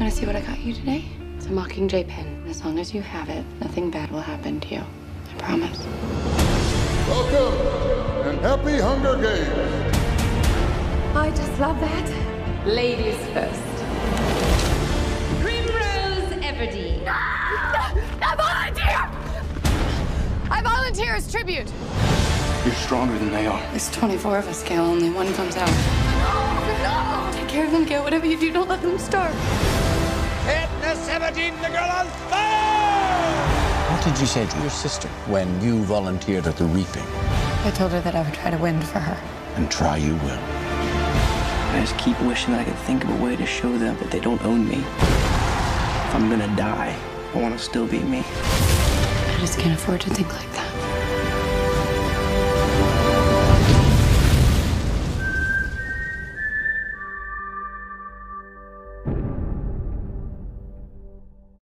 Want to see what I got you today? It's a Mockingjay pin. As long as you have it, nothing bad will happen to you. I promise. Welcome and happy Hunger Games. I just love that. Ladies first. Primrose Everdeen. I volunteer! I volunteer as tribute. You're stronger than they are. There's 24 of us, Gale. Only one comes out. Oh, no! Take care of them, Gale. Whatever you do, don't let them starve. Katniss the girl on fire! What did you say to your sister when you volunteered at the reaping? I told her that I would try to win for her. And try you will. I just keep wishing that I could think of a way to show them that they don't own me. If I'm gonna die, I want to still be me. I just can't afford to think like that.